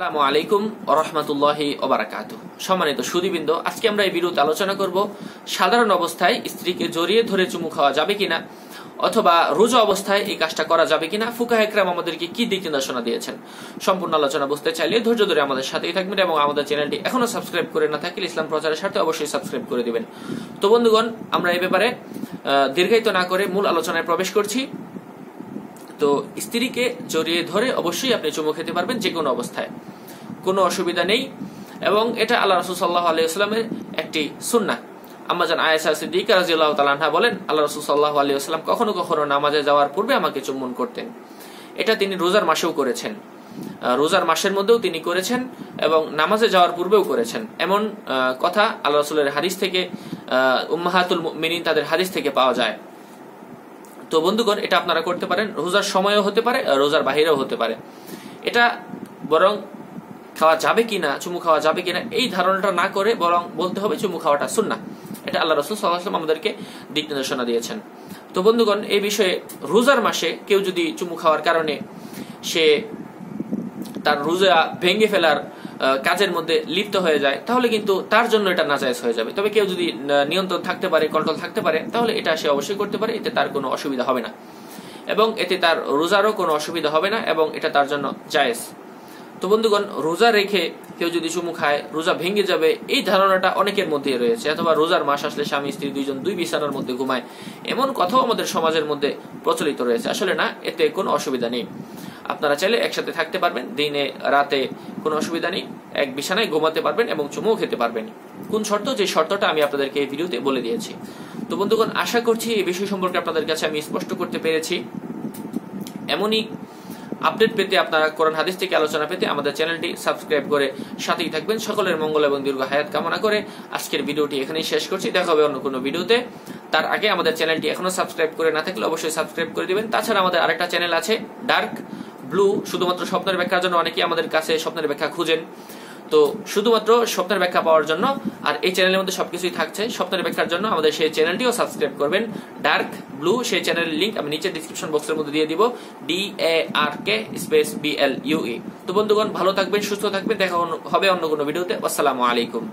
আসসালামু আলাইকুম রহমতুল্লাহি ওবারাকাতু সম্মানিত সুদীবৃন্দ, আজকে আমরা এই বিরুদ্ধে আলোচনা করব সাধারণ অবস্থায় স্ত্রীকে জড়িয়ে ধরে চুমু খাওয়া যাবে কিনা, অথবা রোজা অবস্থায় এই কাজটা করা যাবে কিনা ফুকা একরাম আমাদেরকে কি দিক নির্দেশনা দিয়েছেন, সম্পূর্ণ আলোচনা বুঝতে চাইলে ধৈর্য ধরে আমাদের সাথেই থাকবেন এবং আমাদের চ্যানেলটি এখনও সাবস্ক্রাইব করে না থাকলে ইসলাম প্রচারের স্বার্থে অবশ্যই সাবস্ক্রাইব করে দিবেন। তো বন্ধুগণ, আমরা এই ব্যাপারে দীর্ঘায়িত না করে মূল আলোচনায় প্রবেশ করছি। তো স্ত্রীকে জড়িয়ে ধরে অবশ্যই আপনি চুমু খেতে পারবেন যে কোনো অবস্থায়। কোনো অসুবিধা নেই। এবং এটা আল্লাহ রসুল সাল্লাহ আলিয়াস্লামের একটি সুন্না আম্মাজান আয়েসা সিদ্দিকা রাজিউল্লাহ তালাহা বলেন, আল্লাহ রসুল সাল্লাহ আলিয়াস্লাম কখনো কখনো নামাজে যাওয়ার পূর্বে আমাকে চুম্বন করতেন। এটা তিনি রোজার মাসেও করেছেন। রোজার মাসের মধ্যেও তিনি করেছেন এবং নামাজে যাওয়ার পূর্বেও করেছেন। এমন কথা আল্লাহ রসুলের হাদিস থেকে উম্মাহাতুল মিনিন তাদের হাদিস থেকে পাওয়া যায়। তো বন্ধুগণ, এটা আপনারা করতে পারেন। রোজার সময়ও হতে পারে রোজার বাহিরেও হতে পারে। এটা বরং খাওয়া যাবে কিনা, চুমু খাওয়া যাবে কিনা, এই ধারণাটা না করে বরং বলতে হবে চুমু খাওয়াটা সুন্না এটা আল্লাহ রসুল সাল্লাহাম আমাদেরকে দিক নির্দেশনা দিয়েছেন। তো বন্ধুগণ এই বিষয়ে রোজার মাসে কেউ যদি চুমু খাওয়ার কারণে সে তার রোজা ভেঙে ফেলার কাজের মধ্যে লিপ্ত হয়ে যায়, তাহলে কিন্তু তার জন্য এটা নাজায়জ হয়ে যাবে। তবে কেউ যদি নিয়ন্ত্রণ থাকতে পারে কন্ট্রোল থাকতে পারে, তাহলে এটা সে অবশ্যই করতে পারে, এতে তার কোনো অসুবিধা হবে না। এবং এতে তার রোজারও কোনো অসুবিধা হবে না, এবং এটা তার জন্য জায়েজ। তো বন্ধুগণ, রোজা রেখে কেউ যদি চুমু খায়, রোজা ভেঙে যাবে, এই ধারণাটা অনেকের মধ্যেই রয়েছে। অথবা রোজার মাস আসলে স্বামী, স্ত্রী দুইজন দুই বিছানার মধ্যে ঘুমায়, এমন কথাও আমাদের সমাজের মধ্যে প্রচলিত রয়েছে। আসলে না, এতে কোনো অসুবিধা নেই। আপনারা চাইলে একসাথে থাকতে পারবেন। দিনে, রাতে কোনো অসুবিধা নেই। এক বিছানায় ঘুমাতে পারবেন এবং চুমুও খেতে পারবেন। কোন শর্ত? যে শর্তটা আমি আপনাদেরকে এই ভিডিওতে বলে দিয়েছি। তো বন্ধুগণ, আশা করছি এই বিষয় সম্পর্কে আপনাদের কাছে আমি স্পষ্ট করতে পেরেছি। এমনই আপডেট পেতে আপনারা কোরআন হাদিস থেকে আলোচনা পেতে আমাদের চ্যানেলটি সাবস্ক্রাইব করে সাথেই থাকবেন। সকলের মঙ্গল এবং দীর্ঘ হায়াত কামনা করে আজকের ভিডিওটি এখানেই শেষ করছি। দেখা হবে অন্য কোনো ভিডিওতে। তার আগে আমাদের চ্যানেলটি এখনও সাবস্ক্রাইব করে না থাকলে অবশ্যই সাবস্ক্রাইব করে দিবেন। তাছাড়া আমাদের আরেকটা চ্যানেল আছে, ডার্ক। ব্লু শুধুমাত্র স্বপ্নের ব্যাখ্যার জন্য অনেকেই আমাদের কাছে স্বপ্নের ব্যাখ্যা খুঁজেন। তো শুধুমাত্র স্বপ্নের ব্যাখ্যা পাওয়ার জন্য আর এই চ্যানেলের মধ্যে সবকিছুই থাকছে, স্বপ্নের ব্যাখ্যার জন্য আমাদের সেই চ্যানেলটিও সাবস্ক্রাইব করবেন। ডার্ক ব্লু, সেই চ্যানেলের লিংক আমি নিচে ডিসক্রিপশন বক্সের মধ্যে দিয়ে দিব। D A R K space B L U তো বন্ধুগণ, ভালো থাকবেন, সুস্থ থাকবেন, দেখা হবে অন্য কোনো ভিডিওতে। আসসালামু আলাইকুম।